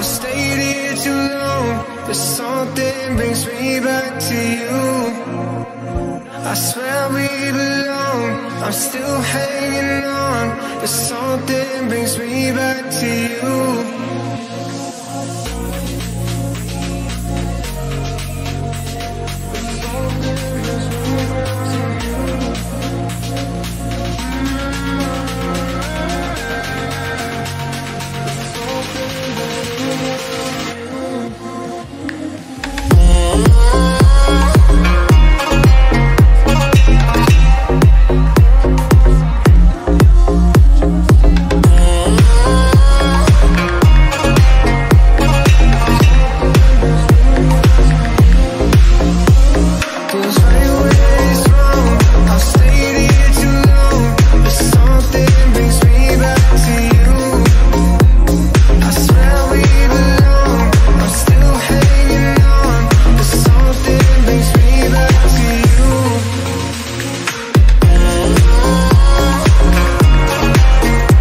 I stayed here too long, but something brings me back to you. I swear we belong, I'm still hanging on, but something brings me back to you.